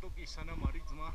તો કિસ્સાના મરીજમાં